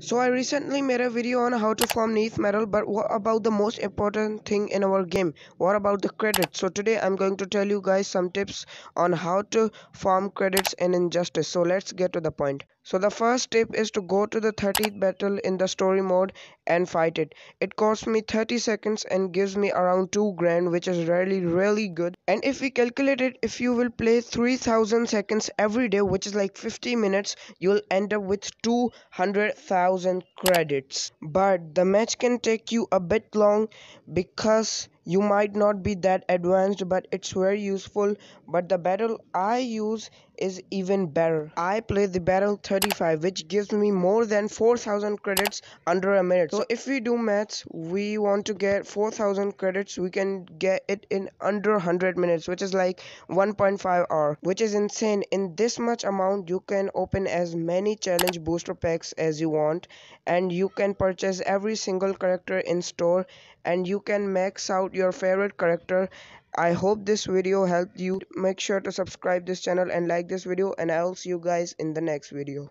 So I recently made a video on how to farm Nth Metal but what about the most important thing in our game? What about the credits? So today I'm going to tell you guys some tips on how to farm credits in Injustice. So let's get to the point. So the first tip is to go to the 30th battle in the story mode and fight it. It costs me 30 seconds and gives me around 2 grand which is really really good. And if we calculate it, if you will play 3000 seconds every day which is like 50 minutes, you'll end up with 200,000 credits. But the match can take you a bit long because you might not be that advanced but it's very useful. But the battle i use is even better. I play the battle 35 which gives me more than 4000 credits under a minute. So if we do maths we want to get 4000 credits. We can get it in under 100 minutes which is like 1.5 hour which is insane. In this much amount you can open as many challenge booster packs as you want and you can purchase every single character in store and you can max out your favorite character. I hope this video helped you. Make sure to subscribe this channel and like this video and i'll see you guys in the next video